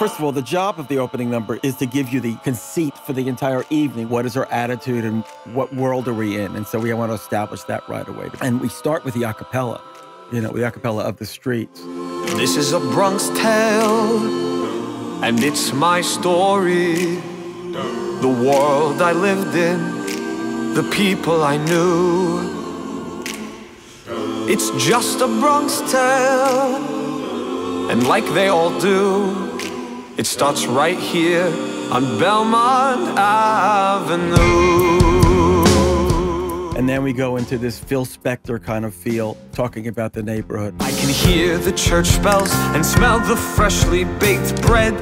First of all, the job of the opening number is to give you the conceit for the entire evening. What is our attitude and what world are we in? And so we want to establish that right away. And we start with the a cappella, you know, the a cappella of the streets. This is a Bronx tale, and it's my story. The world I lived in, the people I knew. It's just a Bronx tale, and like they all do, it starts right here on Belmont Avenue. And then we go into this Phil Spector kind of feel, talking about the neighborhood. I can hear the church bells and smell the freshly baked bread.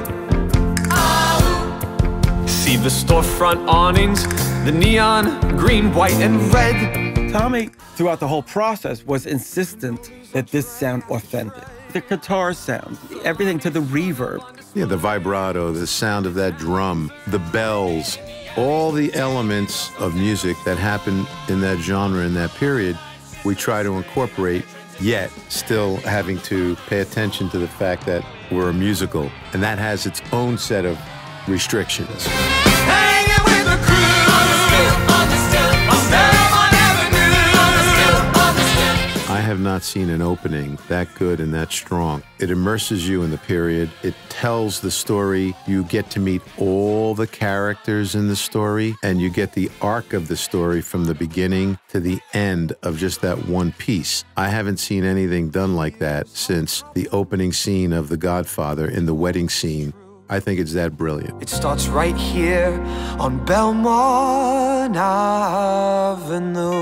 See the storefront awnings, the neon green, white, and red. Tommy, throughout the whole process, was insistent that this sound authentic. The guitar sound, everything to the reverb. Yeah, the vibrato, the sound of that drum, the bells, all the elements of music that happened in that genre in that period, we try to incorporate, yet still having to pay attention to the fact that we're a musical, and that has its own set of restrictions. Have not seen an opening that good and that strong. It immerses you in the period. It tells the story. You get to meet all the characters in the story, and you get the arc of the story from the beginning to the end of just that one piece. I haven't seen anything done like that since the opening scene of The Godfather in the wedding scene. I think it's that brilliant. It starts right here on Belmont Avenue.